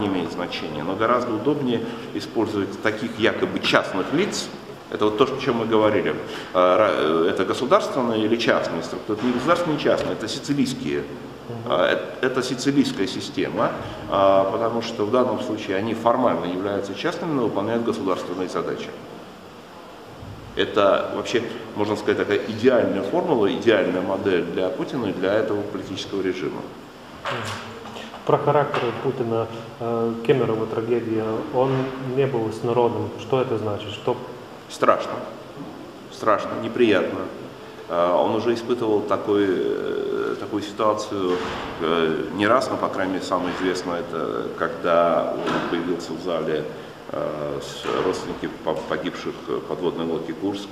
не имеет значения, но гораздо удобнее использовать таких якобы частных лиц, это вот то, о чем мы говорили. А, Это государственные или частные структуры? Это не государственные, не частные, это сицилийские. А, э- Это сицилийская система, а, потому что в данном случае они формально являются частными, но выполняют государственные задачи. Это вообще, можно сказать, такая идеальная формула, идеальная модель для Путина и для этого политического режима. Про характер Путина, э, Кемерова трагедия, он не был с народом. Что это значит? Что Страшно, страшно, неприятно. А, Он уже испытывал такой, э, такую ситуацию э, не раз, но, по крайней мере, самое известное, это когда он появился в зале э, с родственники по- погибших э, подводной лодки «Курск».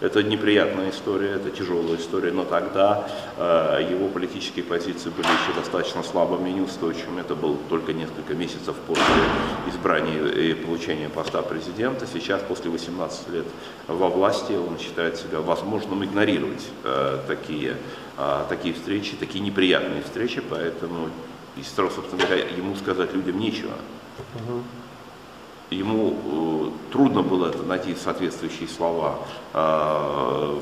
Это неприятная история, это тяжелая история, но тогда э, его политические позиции были еще достаточно слабыми и неустойчивыми. Это было только несколько месяцев после избрания и получения поста президента. Сейчас, после 18 лет во власти, он считает себя возможным игнорировать э, такие, э, такие встречи, такие неприятные встречи, поэтому, собственно говоря, ему сказать людям нечего. Ему э, трудно было найти соответствующие слова э,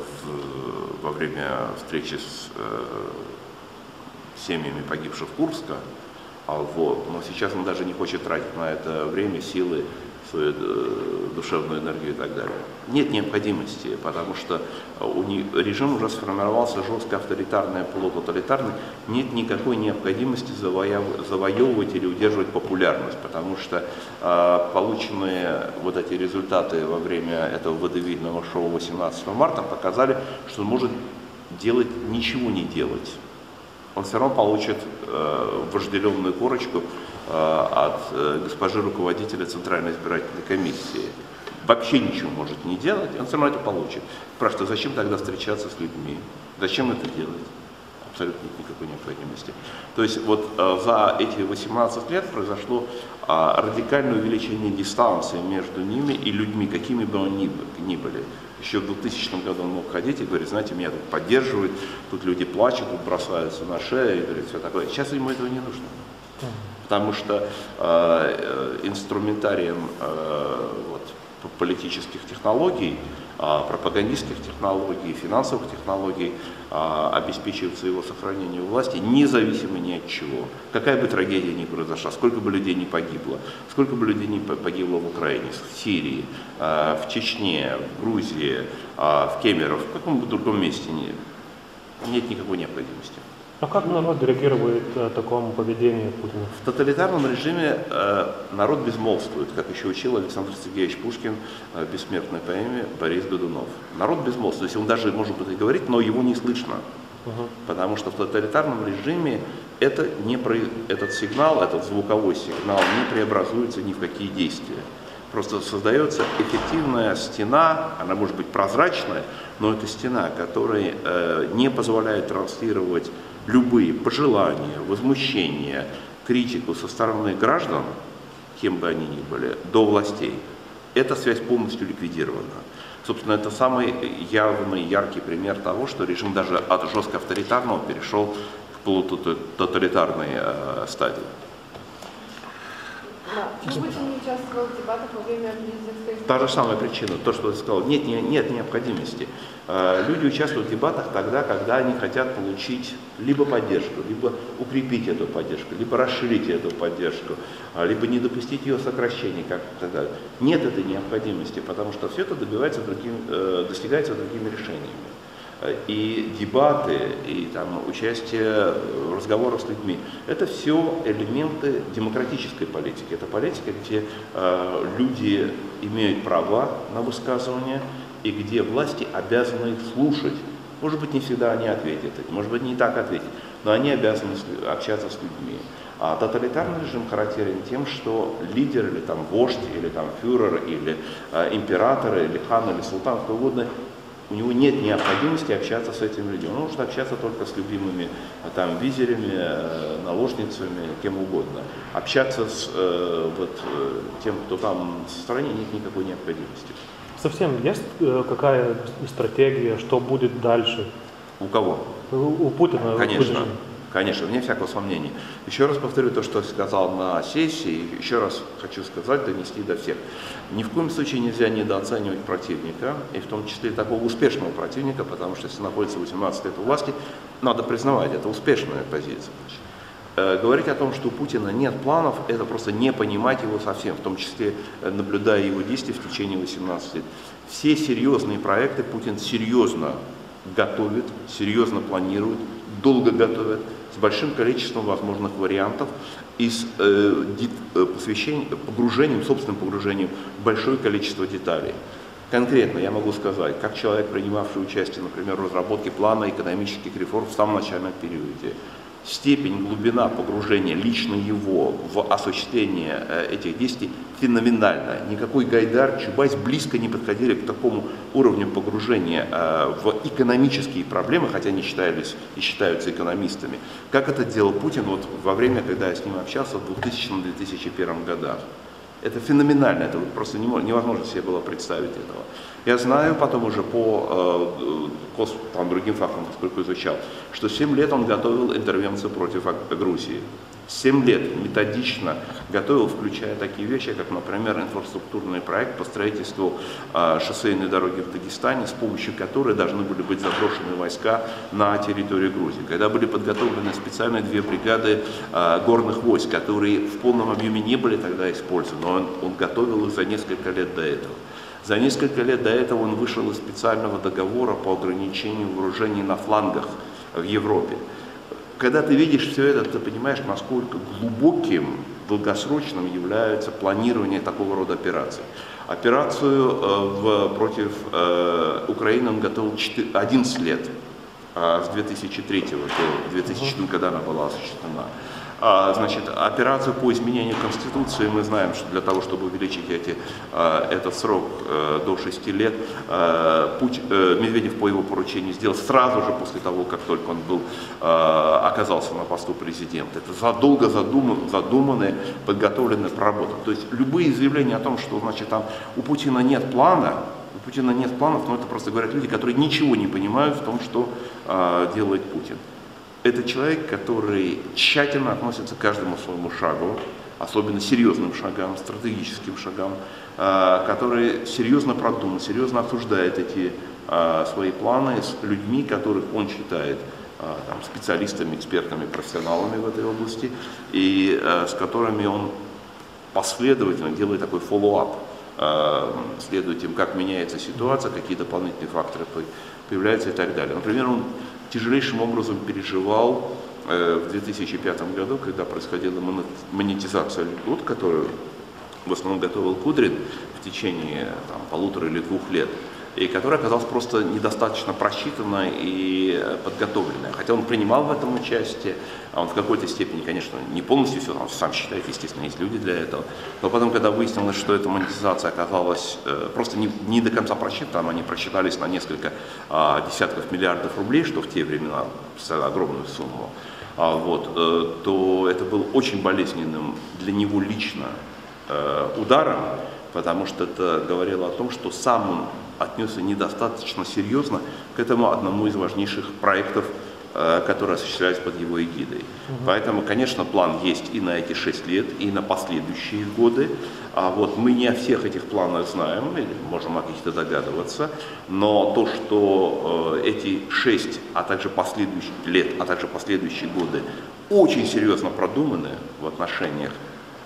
во время встречи с э, семьями погибших Курска, а но сейчас он даже не хочет тратить на это время, силы, свою э, душевную энергию и так далее. Нет необходимости, потому что у них, режим уже сформировался жестко авторитарный, полутоталитарный. Нет никакой необходимости завоевывать или удерживать популярность, потому что э, полученные вот эти результаты во время этого водевильного шоу 18 марта показали, что он может делать ничего не делать он все равно получит э, вожделенную корочку от э, госпожи руководителя Центральной избирательной комиссии. Вообще ничего может не делать, он равно это получит. Спрашивает, зачем тогда встречаться с людьми? Зачем это делать? Абсолютно нет никакой необходимости. То есть вот э, за эти 18 лет произошло а, радикальное увеличение дистанции между ними и людьми, какими бы они ни были. Еще в 2000 году он мог ходить и говорить, знаете, меня тут поддерживают, тут люди плачут, бросаются на шею и говорит все такое. Сейчас ему этого не нужно. Потому что э, э, инструментарием э, вот, политических технологий, э, пропагандистских технологий, финансовых технологий э, обеспечивается его сохранение у власти, независимо ни от чего. Какая бы трагедия ни произошла, сколько бы людей не погибло, сколько бы людей не по- погибло в Украине, в Сирии, э, в Чечне, в Грузии, э, в Кемерово, в каком бы другом месте, не- нет никакой необходимости. А как народ реагирует э, такому поведению Путина? В тоталитарном режиме э, народ безмолвствует, как еще учил Александр Сергеевич Пушкин э, в бессмертной поэме Борис Годунов. Народ безмолвствует, то есть он даже может быть и говорит, но его не слышно. Потому что в тоталитарном режиме это не про, этот сигнал, этот звуковой сигнал не преобразуется ни в какие действия. Просто создается эффективная стена, она может быть прозрачная, но это стена, которая э, не позволяет транслировать любые пожелания, возмущения, критику со стороны граждан, кем бы они ни были, до властей. Эта связь полностью ликвидирована. Собственно, это самый явный, яркий пример того, что режим даже от жестко авторитарного перешел к полутоталитарной э, стадии. Да. Почему Путин не участвовал в дебатах во время президентской Та же самая причина, то, что ты сказал, нет, не- нет необходимости. Э, Люди участвуют в дебатах тогда, когда они хотят получить либо поддержку, либо укрепить эту поддержку, либо расширить эту поддержку, а, либо не допустить ее сокращения, как и так далее. Нет этой необходимости, потому что все это добивается другим, э, достигается другими решениями. И дебаты, и там, участие в разговорах с людьми, это все элементы демократической политики. Это политика, где э, люди имеют права на высказывание, и где власти обязаны их слушать. Может быть, не всегда они ответят, может быть, не так ответят, но они обязаны общаться с людьми. А тоталитарный режим характерен тем, что лидер или там вождь, или там фюрер, или э, император, или хан, или султан, кто угодно, у него нет необходимости общаться с этими людьми. Он может общаться только с любимыми э, там, визерями, э, наложницами, кем угодно. Общаться с э, вот, э, тем, кто там в стране, нет никакой необходимости. Совсем есть э, какая стратегия, что будет дальше? У кого? У у Путина? Конечно, Путина. Конечно, вне всякого сомнения. Еще раз повторю то, что сказал на сессии, еще раз хочу сказать, донести до всех. Ни в коем случае нельзя недооценивать противника, и в том числе такого успешного противника, потому что если находится 18 лет у власти, надо признавать, это успешная позиция. Э, говорить о том, что у Путина нет планов, это просто не понимать его совсем, в том числе э, наблюдая его действия в течение 18 лет. Все серьезные проекты Путин серьезно готовит, серьезно планирует, долго готовит, с большим количеством возможных вариантов и с э, э посвящением, погружением, собственным погружением в большое количество деталей. Конкретно я могу сказать, как человек, принимавший участие, например, в разработке плана экономических реформ в самом начальном периоде, степень, глубина погружения лично его в осуществление э, этих действий феноменальна. Никакой Гайдар, Чубайс близко не подходили к такому уровню погружения э, в экономические проблемы, хотя они считались и считаются экономистами, как это делал Путин вот во время, когда я с ним общался в 2000-2001 годах. Это феноменально, это просто невозможно себе было представить этого. Я знаю потом уже по э, там, другим фактам, поскольку изучал, что 7 лет он готовил интервенцию против Грузии. 7 лет методично готовил, включая такие вещи, как, например, инфраструктурный проект по строительству э, шоссейной дороги в Дагестане, с помощью которой должны были быть заброшены войска на территорию Грузии. Когда были подготовлены специальные две бригады э, горных войск, которые в полном объеме не были тогда использованы, но он, он готовил их за несколько лет до этого. За несколько лет до этого он вышел из специального договора по ограничению вооружений на флангах в Европе. Когда ты видишь все это, ты понимаешь, насколько глубоким, долгосрочным является планирование такого рода операций. Операцию э, в, против э, Украины он готовил 4, 11 лет, э, с 2003 до 2004, когда она была осуществлена. А, значит, операцию по изменению Конституции мы знаем, что для того, чтобы увеличить эти, а, этот срок э, до 6 лет, э, Путь, э, Медведев по его поручению сделал сразу же после того, как только он был, оказался на посту президента. Это задолго задуман, задуманные, подготовленные, проработаны. То есть любые заявления о том, что значит, там, у Путина нет плана, у Путина нет планов, но это просто говорят люди, которые ничего не понимают в том, что делает Путин. Это человек, который тщательно относится к каждому своему шагу, особенно серьезным шагам, стратегическим шагам, а, который серьезно продуман, серьезно обсуждает эти а, свои планы с людьми, которых он считает а, там, специалистами, экспертами, профессионалами в этой области, и с которыми он последовательно делает такой follow-up, следует тем, как меняется ситуация, какие дополнительные факторы появляются и так далее. Например, он тяжелейшим образом переживал э, в 2005 году, когда происходила монетизация льгот, которую в основном готовил Кудрин в течение там, полутора или двух лет и которая оказалась просто недостаточно просчитанной и подготовленной. Хотя он принимал в этом участие, а он в какой-то степени, конечно, не полностью все, он сам считает, естественно, есть люди для этого. Но потом, когда выяснилось, что эта монетизация оказалась э, просто не, не до конца просчитана, они просчитались на несколько э, десятков миллиардов рублей, что в те времена огромную сумму, а, вот, э, то это был очень болезненным для него лично э, ударом, потому что это говорило о том, что сам он отнесся недостаточно серьезно к этому одному из важнейших проектов, э, которые осуществлялись под его эгидой. Угу. Поэтому, конечно, план есть и на эти шесть лет, и на последующие годы. А вот мы не о всех этих планах знаем, или можем о каких-то догадываться, но то, что э, эти шесть, а также последующие лет, а также последующие годы очень серьезно продуманы в отношениях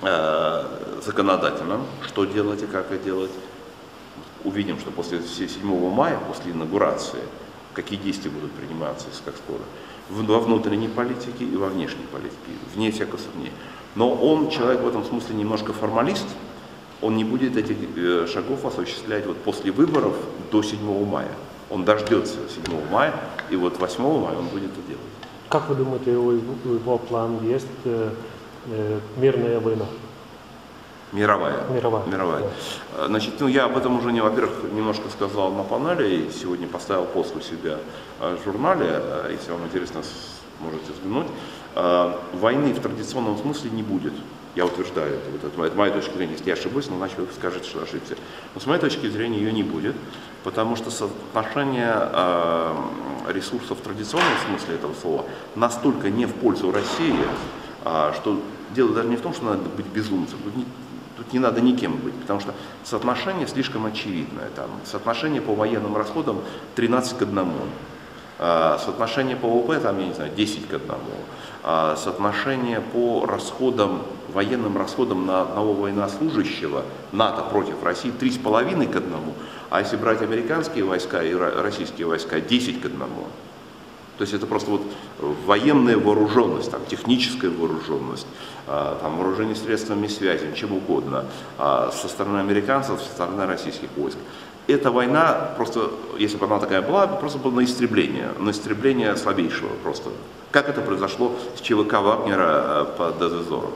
э, законодательном, что делать и как это делать, увидим, что после 7 мая, после инаугурации, какие действия будут приниматься как скоро, во внутренней политике и во внешней политике, вне всякого сомнения. Но он, человек в этом смысле немножко формалист, он не будет этих э, шагов осуществлять вот после выборов до 7 мая. Он дождется 7 мая, и вот 8 мая он будет это делать. Как вы думаете, у его план есть э, мирная война? Мировая. Мировая. Мировая. Да. Значит, ну, я об этом уже, не, во-первых, немножко сказал на панеле, и сегодня поставил пост у себя э, в журнале, э, если вам интересно, можете взглянуть. Э, войны в традиционном смысле не будет. Я утверждаю это. Вот это, это моя точка зрения. Если я ошибусь, ну, значит, вы скажете, что ошибся. Но с моей точки зрения ее не будет, потому что соотношение ресурсов в традиционном смысле этого слова настолько не в пользу России, а, что дело даже не в том, что надо быть безумцем, тут не, тут не надо никем быть, потому что соотношение слишком очевидное. Там, соотношение по военным расходам 13 к 1. А, соотношение по ВВП, там, я не знаю, 10 к 1. А, соотношение по расходам, военным расходам на одного военнослужащего НАТО против России 3,5 к 1. А если брать американские войска и российские войска, 10 к 1. То есть это просто вот военная вооруженность, там, техническая вооруженность, там, вооружение средствами связи, чем угодно, а, со стороны американцев, со стороны российских войск. Эта война просто, если бы она такая была, просто была на истребление, на истребление слабейшего просто. Как это произошло с ЧВК Вагнера э, под Дезезором.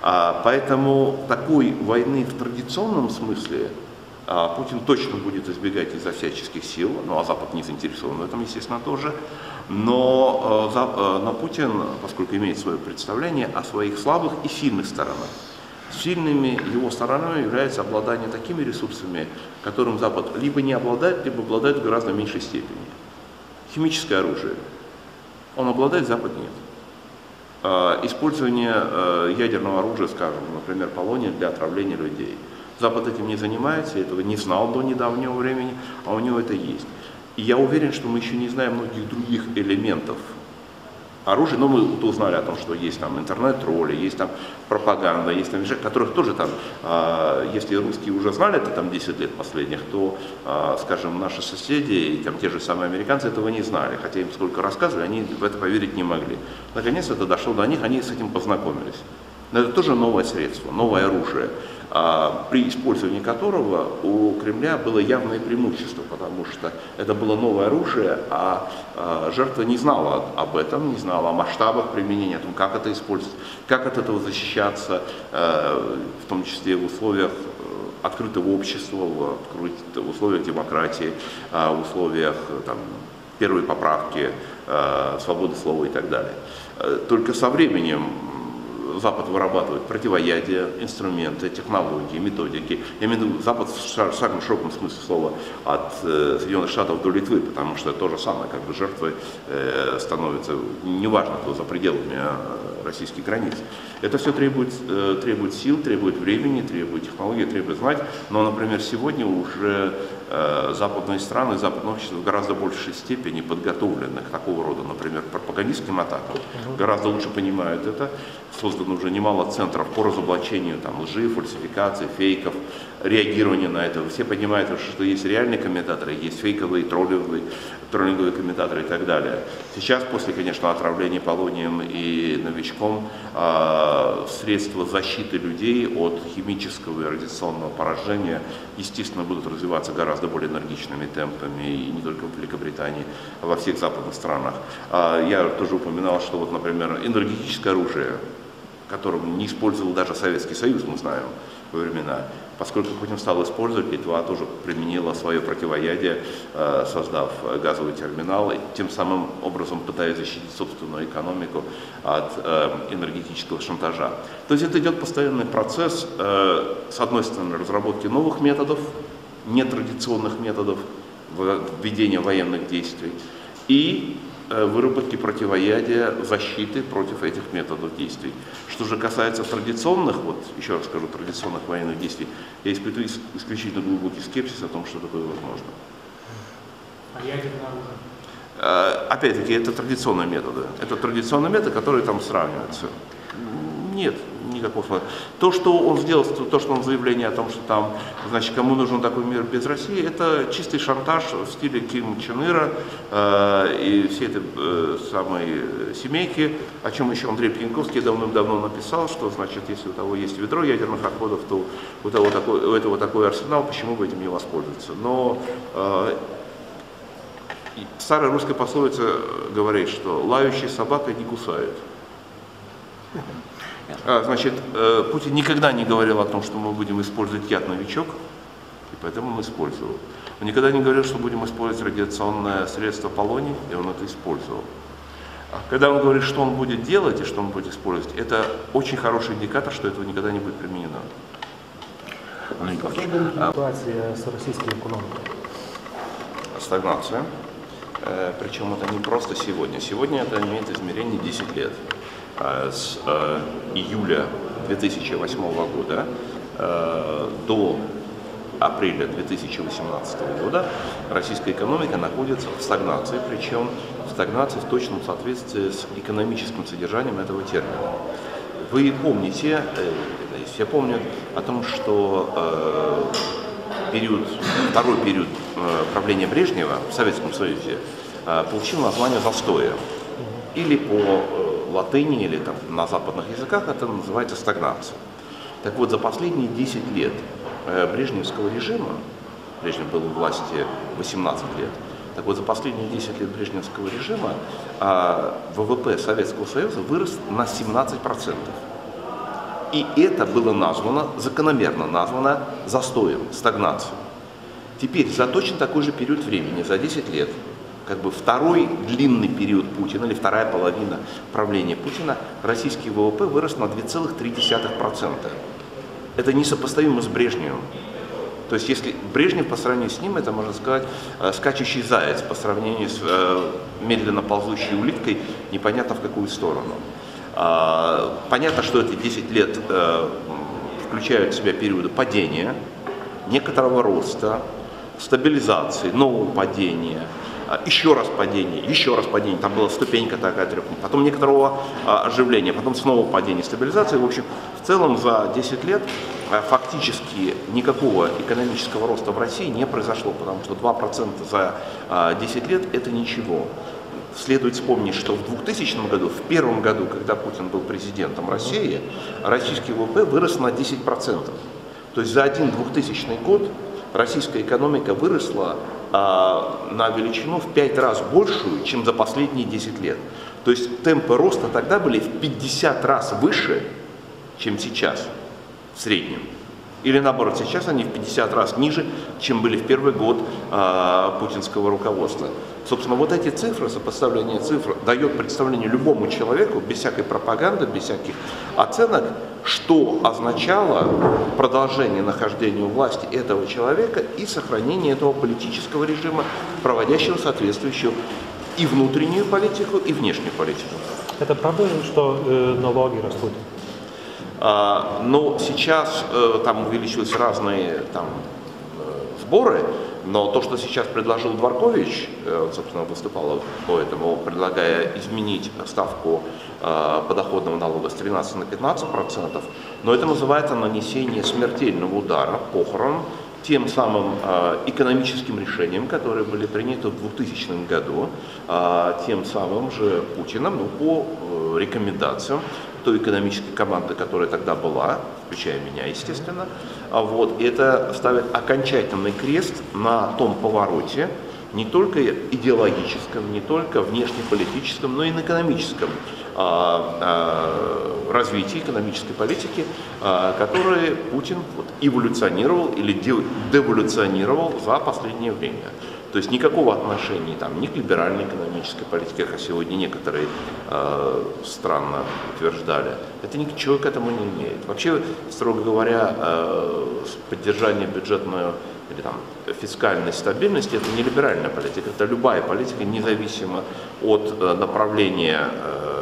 А, поэтому такой войны в традиционном смысле а Путин точно будет избегать из-за всяческих сил, ну а Запад не заинтересован в этом, естественно, тоже. Но, э, э, но Путин, поскольку имеет свое представление о своих слабых и сильных сторонах, сильными его сторонами является обладание такими ресурсами, которым Запад либо не обладает, либо обладает в гораздо меньшей степени. Химическое оружие. Он обладает, Запад нет. Э, использование ядерного оружия, скажем, например, полония для отравления людей – Запад этим не занимается, этого не знал до недавнего времени, а у него это есть. И я уверен, что мы еще не знаем многих других элементов оружия, но мы узнали о том, что есть там интернет-тролли, есть там пропаганда, есть там вещи, которых тоже там, э, если русские уже знали это там 10 лет последних, то, э, скажем, наши соседи и там те же самые американцы этого не знали, хотя им сколько рассказывали, они в это поверить не могли. Наконец это дошло до них, они с этим познакомились. Но это тоже новое средство, новое оружие. А, при использовании которого у Кремля было явное преимущество, потому что это было новое оружие, а, а жертва не знала об этом, не знала о масштабах применения, о том, как это использовать, как от этого защищаться, э, в том числе в условиях э, открытого общества, в условиях демократии, а, в условиях там, первой поправки, э, свободы слова и так далее. Только со временем Запад вырабатывает противоядия, инструменты, технологии, методики. Я имею в виду Запад в самом широком смысле слова от э, Соединенных Штатов до Литвы, потому что то же самое, как бы жертвой э, становится, неважно, кто за пределами э, российских границ. Это все требует, э, требует сил, требует времени, требует технологий, требует знать. Но, например, сегодня уже э, западные страны, западное общество в гораздо большей степени подготовлены к такого рода, например, пропагандистским атакам. Гораздо лучше понимают это. Создано уже немало центров по разоблачению там, лжи, фальсификаций, фейков, реагирования на это. Все понимают, что есть реальные комментаторы, есть фейковые, троллевые, троллинговые комментаторы и так далее. Сейчас, после, конечно, отравления полонием и новичком, а, средства защиты людей от химического и радиационного поражения, естественно, будут развиваться гораздо более энергичными темпами, и не только в Великобритании, а во всех западных странах. А, я тоже упоминал, что, вот, например, энергетическое оружие, которым не использовал даже Советский Союз, мы знаем, во времена. Поскольку Путин стал использовать, Литва тоже применила свое противоядие, э, создав газовый терминал, и тем самым образом пытаясь защитить собственную экономику от э, энергетического шантажа. То есть это идет постоянный процесс, э, с одной стороны, разработки новых методов, нетрадиционных методов введения военных действий, и выработки противоядия, защиты против этих методов действий. Что же касается традиционных, вот еще раз скажу, традиционных военных действий, я испытываю исключительно глубокий скепсис о том, что такое возможно. А ядерное оружие? Э, опять-таки, это традиционные методы. Это традиционные методы, которые там сравниваются. Нет, никакого смысла. То, что он сделал, то, что он заявление о том, что там, значит, кому нужен такой мир без России, это чистый шантаж в стиле Ким Чен Ира э, и все эти э, самые семейки, о чем еще Андрей Пьянковский давным-давно написал, что, значит, если у того есть ведро ядерных отходов, то у, того такой, у этого такой арсенал, почему бы этим не воспользоваться. Но э, старая русская пословица говорит, что лающая собака не кусает. А, значит, э, Путин никогда не говорил о том, что мы будем использовать яд новичок, и поэтому он использовал. Он никогда не говорил, что будем использовать радиационное средство полоний, и он это использовал. А когда он говорит, что он будет делать и что он будет использовать, это очень хороший индикатор, что этого никогда не будет применено. Ситуация с российской экономикой. Стагнация. Э, Причем это не просто сегодня. Сегодня это имеет измерение 10 лет. Э, С э, июля 2008 года э, до апреля 2018 года российская экономика находится в стагнации, причем в стагнации в точном соответствии с экономическим содержанием этого термина. Вы помните, э, все помнят о том, что э, период, второй период э, правления Брежнева в Советском Союзе э, получил название застоя. Или по э, латыни, или там, на западных языках это называется стагнация. Так вот, за последние 10 лет э, брежневского режима, Брежнев был у власти 18 лет, так вот, за последние 10 лет брежневского режима а, ВВП Советского Союза вырос на 17%. И это было названо, закономерно названо застоем, стагнацией. Теперь за точно такой же период времени, за 10 лет, как бы второй длинный период Путина или вторая половина правления Путина, российский ВВП вырос на 2,3%. Это несопоставимо с Брежневым. То есть если Брежнев по сравнению с ним, это можно сказать э, скачущий заяц по сравнению с э, медленно ползущей улиткой, непонятно в какую сторону. А, Понятно, что эти 10 лет э, включают в себя периоды падения, некоторого роста, стабилизации, нового падения, еще раз падение, еще раз падение, там была ступенька такая трех, потом некоторого а, оживления, потом снова падение, стабилизация. В общем, в целом за 10 лет а, фактически никакого экономического роста в России не произошло, потому что 2% за а, 10 лет это ничего. Следует вспомнить, что в 2000 году, в первом году, когда Путин был президентом России, российский ВВП вырос на 10%. То есть за один 2000 год российская экономика выросла а, на величину в 5 раз большую, чем за последние 10 лет. То есть темпы роста тогда были в 50 раз выше, чем сейчас в среднем. Или наоборот, сейчас они в 50 раз ниже, чем были в первый год а, путинского руководства. Собственно, вот эти цифры, сопоставление цифр, дает представление любому человеку, без всякой пропаганды, без всяких оценок, что означало продолжение нахождения у власти этого человека и сохранение этого политического режима, проводящего соответствующую и внутреннюю политику, и внешнюю политику. Это правда, что э, налоги растут? А, Но сейчас э, там увеличились разные там, э, сборы, но то, что сейчас предложил Дворкович, э, собственно, выступал по этому, предлагая изменить ставку подоходного налога с 13 на 15 процентов, но это называется нанесение смертельного удара, похорон, тем самым экономическим решением, которые были приняты в 2000 году, тем самым же Путиным, ну, по рекомендациям той экономической команды, которая тогда была, включая меня, естественно. А Вот, и это ставит окончательный крест на том повороте, не только идеологическом, не только внешнеполитическом, но и на экономическом а, а, развитии экономической политики, а, который Путин вот, эволюционировал или де- деволюционировал за последнее время. То есть никакого отношения там, ни к либеральной экономической политике, как сегодня некоторые э, странно утверждали, это ничего к этому не имеет. Вообще, строго говоря, э, поддержание бюджетной или там, фискальной стабильности это не либеральная политика, это любая политика, независимо от э, направления э,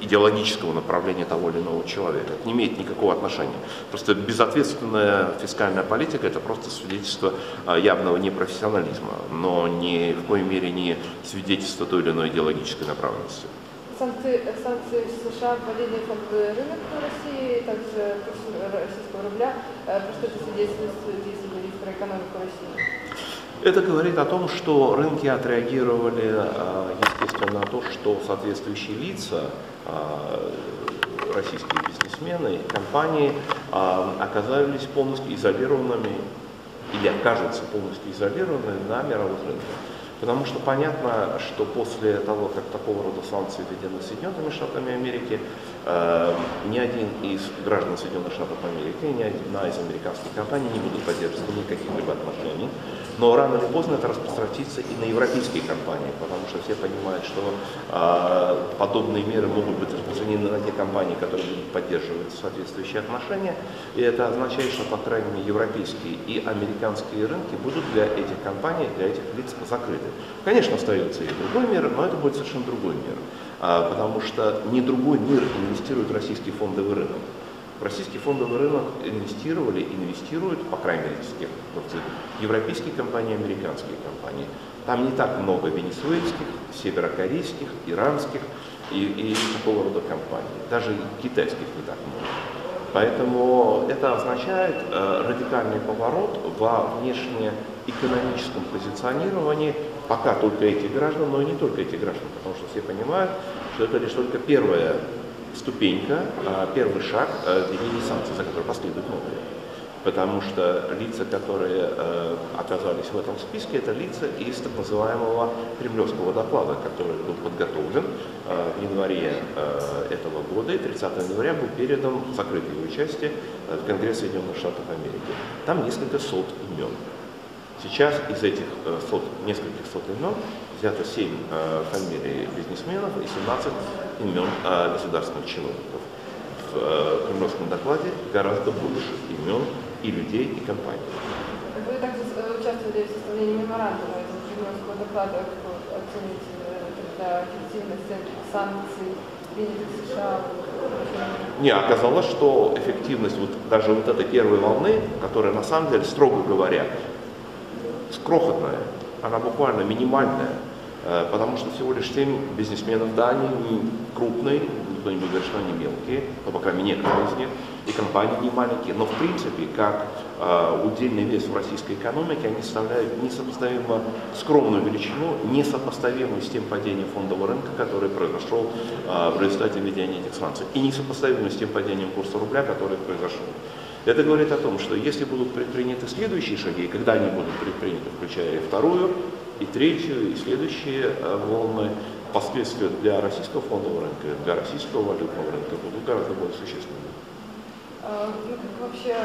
идеологического направления того или иного человека. Это не имеет никакого отношения. Просто безответственная фискальная политика это просто свидетельство э, явного непрофессионализма, но ни в коей мере не свидетельство той или иной идеологической направленности. Санкции, санкции США вводили фондовый рынок России, также российского рубля. Про что это свидетельствует, про экономику России? Это говорит о том, что рынки отреагировали, э, естественно, на то, что соответствующие лица, э, российские бизнесмены, компании э, оказались полностью изолированными или окажутся полностью изолированными на мировых рынках. Потому что понятно, что после того, как такого рода санкции введены Соединенными Штатами Америки, э, ни один из граждан Соединенных Штатов Америки, ни одна из американских компаний не будут поддерживать никаких либо отношений. Но рано или поздно это распространится и на европейские компании, потому что все понимают, что э, подобные меры могут быть распространены на те компании, которые будут поддерживать соответствующие отношения. И это означает, что, по крайней мере, европейские и американские рынки будут для этих компаний, для этих лиц закрыты. Конечно, остается и другой мир, но это будет совершенно другой мир. А, потому что не другой мир инвестирует в российский фондовый рынок. В российский фондовый рынок инвестировали, инвестируют, по крайней мере, с тех, европейские компании, американские компании. Там не так много венесуэльских, северокорейских, иранских и, и такого рода компаний. Даже китайских не так много. Поэтому это означает э, радикальный поворот во внешнеэкономическом позиционировании пока только этих граждан, но и не только этих граждан, потому что все понимают, что это лишь только первая ступенька, а, первый шаг э, санкций, за который последуют новые потому что лица, которые э, оказались в этом списке, это лица из так называемого кремлевского доклада, который был подготовлен э, в январе э, этого года, и 30 января был передан в закрытой его части э, в Конгресс Соединенных Штатов Америки. Там несколько сот имен. Сейчас из этих э, сот, нескольких сот имен взято 7 э, фамилий бизнесменов и 17 имен э, государственных чиновников. В э, кремлевском докладе гораздо больше имен и людей, и компаний. Вы также э, участвовали в составлении меморандума из Кремлевского доклада, вы оцените э, тогда эффективность санкций, принятых США? Не, оказалось, что эффективность вот даже вот этой первой волны, которая на самом деле, строго говоря, крохотная, она буквально минимальная, э, потому что всего лишь 7 бизнесменов, да, они не крупные, никто не будет говорить, что они мелкие, но, по крайней мере, некоторые из них, и компании не маленькие, но в принципе, как э, удельный вес в российской экономике, они составляют несопоставимо скромную величину, несопоставимую с тем падением фондового рынка, который произошел э, в результате введения этих санкций, и несопоставимую с тем падением курса рубля, который произошел. Это говорит о том, что если будут предприняты следующие шаги, и когда они будут предприняты, включая и вторую, и третью, и следующие э, волны, последствия для российского фондового рынка, для российского валютного рынка будут гораздо более существенными. А, ну, вообще,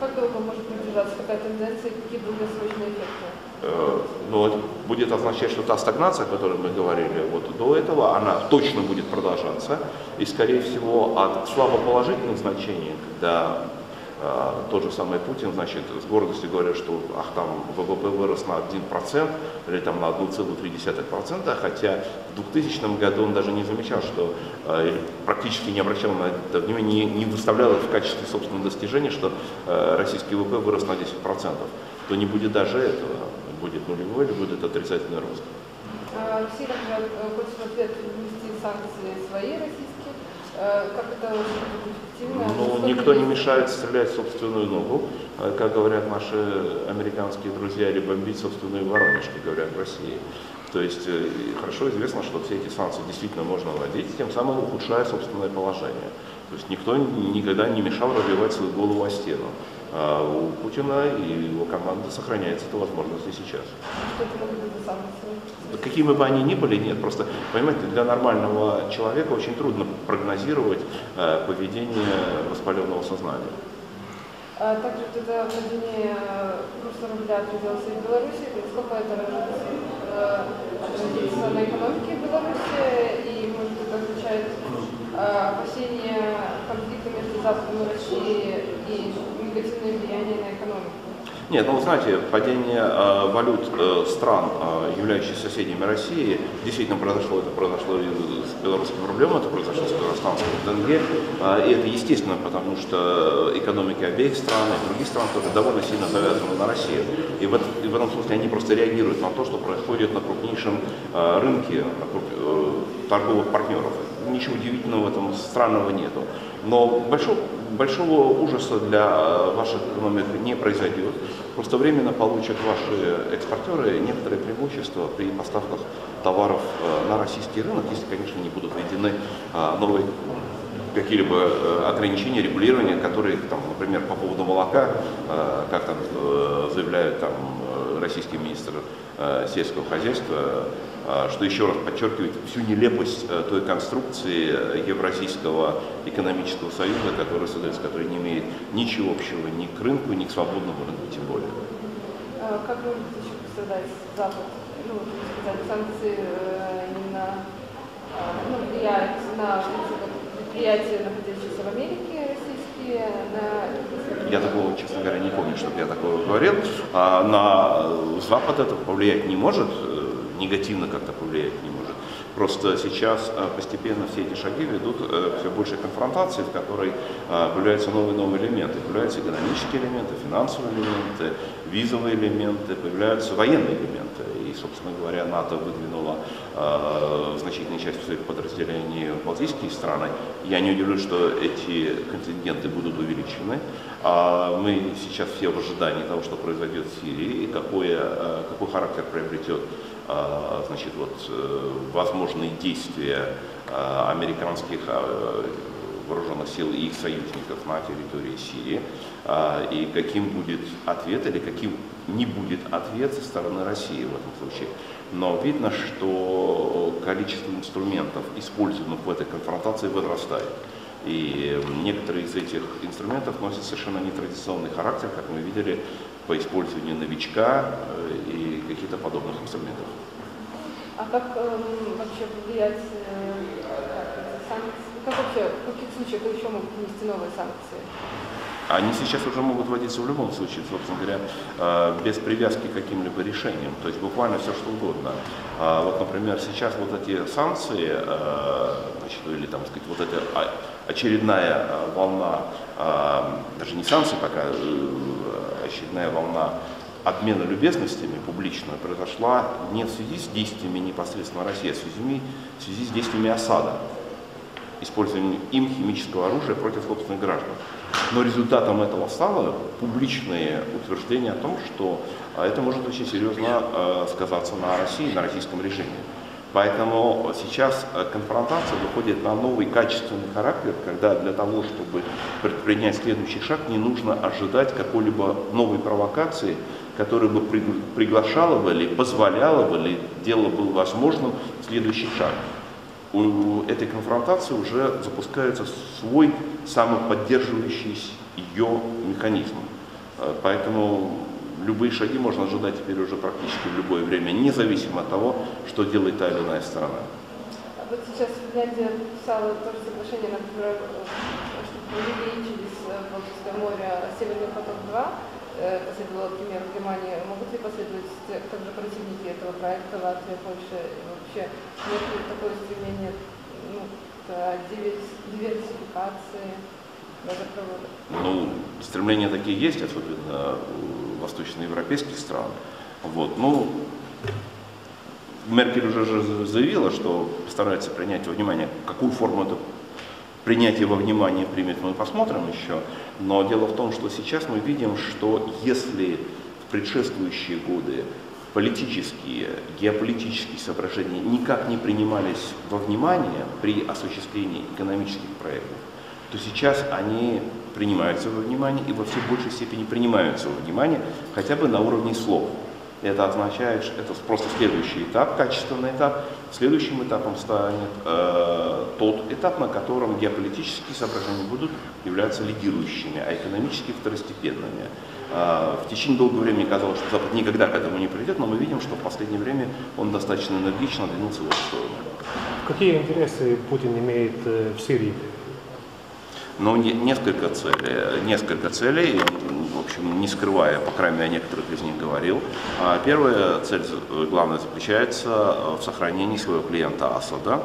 как долго может продержаться такая тенденция, какие долгосрочные эффекты? Э, ну, это будет означать, что та стагнация, о которой мы говорили вот до этого, она точно будет продолжаться. И, скорее всего, от слабо положительных значений, когда тот же самый Путин, значит, с гордостью говорят, что ах, там ВВП вырос на 1% или там на 1,3%, хотя в 2000 году он даже не замечал, что или практически не обращал на это внимания, не, не выставлял это в качестве собственного достижения, что а, российский ВВП вырос на 10%. То не будет даже этого, будет нулевой или будет отрицательный рост. Также хочет в ответ ввести санкции свои российские. Как это будет ну, никто не мешает стрелять в собственную ногу, а, как говорят наши американские друзья, или бомбить собственные воронежки, говорят в России. То есть э, хорошо известно, что все эти санкции действительно можно вводить, тем самым ухудшая собственное положение. То есть никто никогда не мешал разбивать свою голову о стену. А у Путина и его команды сохраняется эта возможность и сейчас. Какими бы они ни были, нет. Просто, понимаете, для нормального человека очень трудно прогнозировать э, поведение воспаленного сознания. А также вот это падение курса рубля отразилось и в Беларуси. Сколько это отразится на экономике Беларуси? И, может, это означает э, опасение конфликта между Западом и негативное влияние на экономику? Нет, ну, знаете, падение э, валют э, стран, э, являющихся соседями России, действительно произошло. Это произошло и с белорусским рублем, это произошло с казахстанским тенге. Э, и это естественно, потому что экономики обеих стран и других стран тоже довольно сильно завязаны на Россию. И в, и в этом смысле они просто реагируют на то, что происходит на крупнейшем э, рынке круп, э, торговых партнеров. Ничего удивительного в этом странного нету. Но большого, большого ужаса для ваших экономик не произойдет. Просто временно получат ваши экспортеры некоторые преимущества при поставках товаров э, на российский рынок, если, конечно, не будут введены э, новые какие-либо э, ограничения, регулирования, которые, там, например, по поводу молока, как там заявляют там, российский министр сельского хозяйства, что еще раз подчеркивает всю нелепость э, той конструкции э, Евразийского экономического союза, который создается, который не имеет ничего общего ни к рынку, ни к свободному рынку, тем более. А как может еще пострадать Запад? Ну, сказать, санкции э, именно ну, влияют на предприятия, находящиеся в Америке, российские, на... Я такого, честно говоря, не помню, чтобы я такого говорил. А на Запад это повлиять не может, э, негативно как-то повлиять не может. Просто сейчас э, постепенно все эти шаги ведут э, все большей конфронтации, в которой э, появляются новые новые элементы. Появляются экономические элементы, финансовые элементы, визовые элементы, появляются военные элементы. И, собственно говоря, НАТО выдвинула значительную часть своих подразделений в балтийские страны. Я не удивлюсь, что эти контингенты будут увеличены. А мы сейчас все в ожидании того, что произойдет в Сирии и какое, какой характер приобретет значит, вот, э, возможные действия а, американских а, вооруженных сил и их союзников на территории Сирии, и каким будет ответ или каким не будет ответ со стороны России в этом случае. Но видно, что количество инструментов, используемых в этой конфронтации, возрастает. И некоторые из этих инструментов носят совершенно нетрадиционный характер, как мы видели по использованию новичка э, и каких-то подобных инструментов. А как эм, вообще влиять, э, как, санкции, как вообще, в каких случаях еще могут внести новые санкции? Они сейчас уже могут вводиться в любом случае, собственно говоря, э, без привязки к каким-либо решениям, то есть буквально все что угодно. А вот, например, сейчас вот эти санкции, э, значит, или там, сказать, вот эта очередная волна, даже не санкции пока, очередная волна обмена любезностями публично произошла не в связи с действиями непосредственно России, а в связи, в связи с действиями осада, использованием им химического оружия против собственных граждан. Но результатом этого стало публичное утверждение о том, что а, это может очень серьезно а, сказаться на России, на российском режиме. Поэтому сейчас э, конфронтация выходит на новый качественный характер, когда для того, чтобы предпринять следующий шаг, не нужно ожидать какой-либо новой провокации, которая бы приглашала бы или позволяла бы, или делала бы возможным следующий шаг. У этой конфронтации уже запускается свой самоподдерживающий ее механизм. Э, поэтому любые шаги можно ожидать теперь уже практически в любое время, независимо от того, что делает та или иная сторона. А вот сейчас Финляндия подписала тоже соглашение, например, чтобы провели через э, Балтийское море Северный поток-2, э, последовало пример Германии. Могут ли последовать также противники этого проекта Латвия, Польша? Вообще нет ли такое стремление ну, к диверсификации газопроводов? Ну, стремления такие есть, особенно восточноевропейских стран. Вот. Ну, Меркель уже заявила, что постарается принять во внимание, какую форму это принятие во внимание примет, мы посмотрим еще. Но дело в том, что сейчас мы видим, что если в предшествующие годы политические, геополитические соображения никак не принимались во внимание при осуществлении экономических проектов, то сейчас они принимаются во внимание и во все большей степени принимаются во внимание хотя бы на уровне слов. Это означает, что это просто следующий этап, качественный этап. Следующим этапом станет э, тот этап, на котором геополитические соображения будут являться лидирующими, а экономические второстепенными. Э, в течение долгого времени казалось, что Запад никогда к этому не придет, но мы видим, что в последнее время он достаточно энергично двинулся в эту сторону. Какие интересы Путин имеет э, в Сирии? но не, несколько целей, несколько целей, общем, не скрывая, по крайней мере, о некоторых из них говорил. А первая цель, главная, заключается в сохранении своего клиента Асада.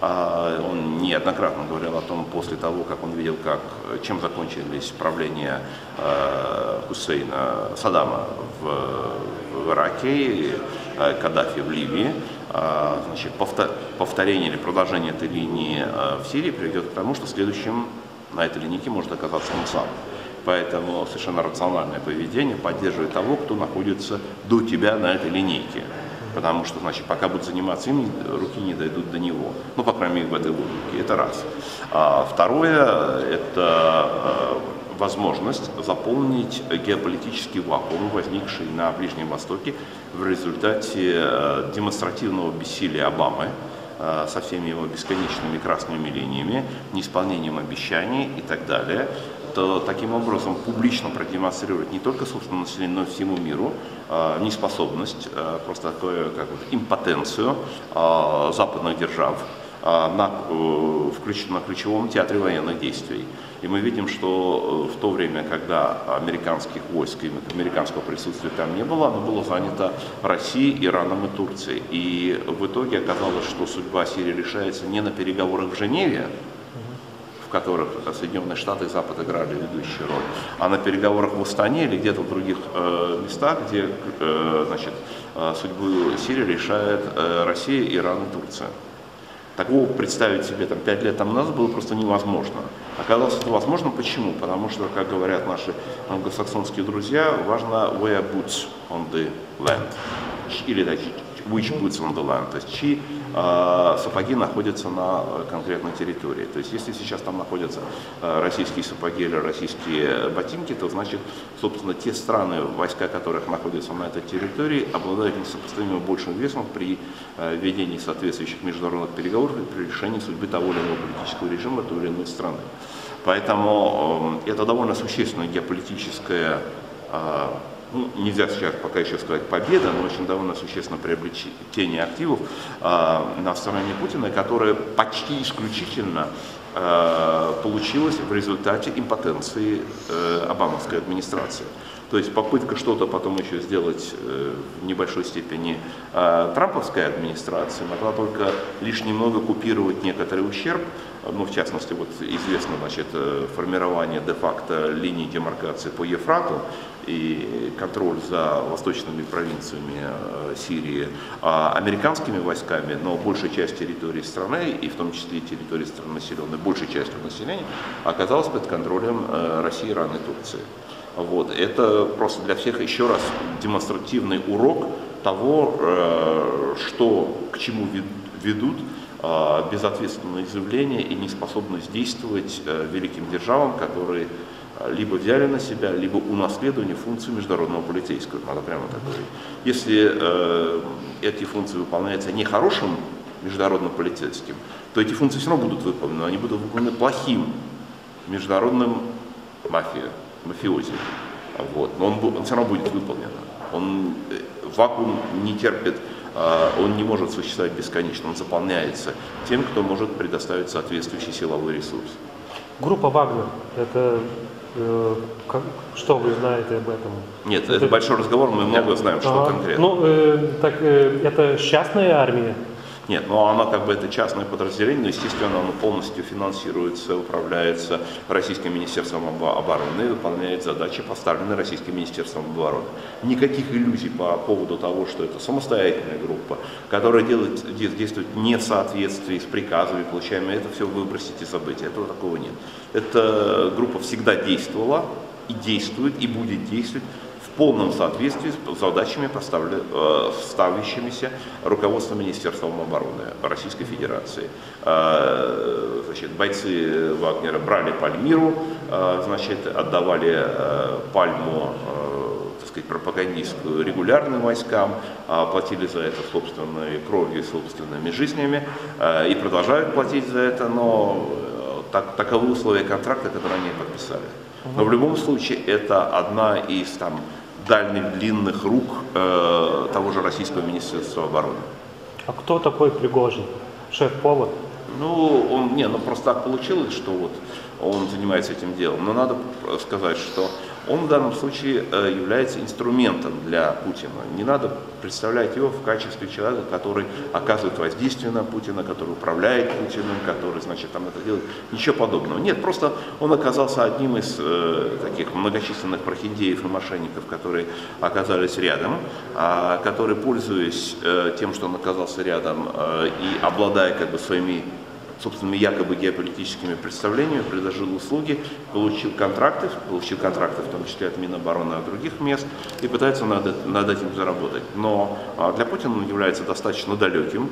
А, он неоднократно говорил о том, после того, как он видел, как, чем закончились правления э, Хусейна, Саддама в, в Ираке, э, Каддафи в Ливии, а, значит, повторение или продолжение этой линии э, в Сирии приведет к тому, что следующим на этой линейке может оказаться он сам. Поэтому совершенно рациональное поведение поддерживает того, кто находится до тебя на этой линейке. Потому что, значит, пока будут заниматься им, руки не дойдут до него. Ну, по крайней мере, в этой логике. Это раз. А второе, это э, возможность заполнить геополитический вакуум, возникший на Ближнем Востоке в результате э, демонстративного бессилия Обамы, Э, со всеми его бесконечными красными линиями, неисполнением обещаний и так далее, то таким образом публично продемонстрировать не только собственному населению, но и всему миру э, неспособность, э, просто такое как вот, импотенцию западных держав а, на, э, на ключевом театре военных действий. И мы видим, что э, в то время, когда американских войск и американского присутствия там не было, оно было занято Россией, Ираном и Турцией. И в итоге оказалось, что судьба Сирии решается не на переговорах в Женеве, которых Соединенные Штаты и Запад играли ведущую роль, а на переговорах в Астане или где-то в других э, местах, где э, значит, э, судьбу Сирии решает э, Россия, Иран и Турция. Такого представить себе там, 5 лет тому назад было просто невозможно. Оказалось это возможно. Почему? Потому что, как говорят наши англосаксонские друзья, важно where boots on the land. Или which boots on the land. То есть чьи э, сапоги находятся на конкретной территории. То есть если сейчас там находятся э, российские сапоги или российские ботинки, то значит, собственно, те страны, войска которых находятся на этой территории, обладают несопоставимо большим весом при э, ведении соответствующих международных переговоров и при решении судьбы того или иного политического режима той или иной страны. Поэтому э, это довольно существенная геополитическая э, ну, нельзя сейчас пока еще сказать победа, но очень довольно существенно приобретение активов э, на стороне Путина, которая почти исключительно э, получилась в результате импотенции э, обамовской администрации. То есть попытка что-то потом еще сделать э, в небольшой степени э, трамповской администрации могла только лишь немного купировать некоторый ущерб, ну, в частности, вот известно, значит, э, формирование де-факто линии демаркации по Ефрату и контроль за восточными провинциями э, Сирии а американскими войсками, но большая часть территории страны, и в том числе территории страны, населенной большей частью населения, оказалась под контролем э, России, Ирана и Турции. Вот. Это просто для всех еще раз демонстративный урок того, что, к чему ведут безответственные заявления и неспособность действовать э, великим державам, которые либо взяли на себя, либо унаследовали функцию международного полицейского, надо прямо так говорить. Если э, эти функции выполняются нехорошим международным полицейским, то эти функции все равно будут выполнены, они будут выполнены плохим международным мафией, мафиози. Вот. Но он, он все равно будет выполнен. Он, э, вакуум не терпит а, он не может существовать бесконечно, он заполняется тем, кто может предоставить соответствующий силовой ресурс. Группа Вагнер, это э, как, что вы знаете об этом? Нет, это, это большой разговор, мы много знаем, что ага. конкретно. Ну, э, так э, это частная армия? Нет, но она как бы это частное подразделение, но естественно оно полностью финансируется, управляется Российским Министерством обороны выполняет задачи, поставленные Российским Министерством обороны. Никаких иллюзий по поводу того, что это самостоятельная группа, которая делает, действует не в соответствии с приказами, получаемыми, это все выбросить и забыть. Этого такого нет. Эта группа всегда действовала и действует, и будет действовать полном соответствии с задачами, э, ставящимися руководством Министерством обороны Российской Федерации. Э, значит, бойцы Вагнера брали Пальмиру, э, значит, отдавали Пальму так сказать, пропагандистскую регулярным войскам, платили за это собственной кровью собственными жизнями и продолжают платить за это, но так, таковы условия контракта, которые они подписали. Но в любом случае это одна из там дальних, длинных рук э, того же российского министерства обороны. А кто такой Пригожин? Шеф-повар? Ну, он, не, ну просто так получилось, что вот он занимается этим делом. Но надо сказать, что он в данном случае э, является инструментом для Путина. Не надо представлять его в качестве человека, который оказывает воздействие на Путина, который управляет Путиным, который, значит, там это делает. Ничего подобного. Нет, просто он оказался одним из э, таких многочисленных прохиндеев и мошенников, которые оказались рядом, э, которые, пользуясь э, тем, что он оказался рядом э, и обладая как бы своими собственными якобы геополитическими представлениями, предложил услуги, получил контракты, получил контракты в том числе от Минобороны, от других мест, и пытается над, над этим заработать. Но а, для Путина он является достаточно далеким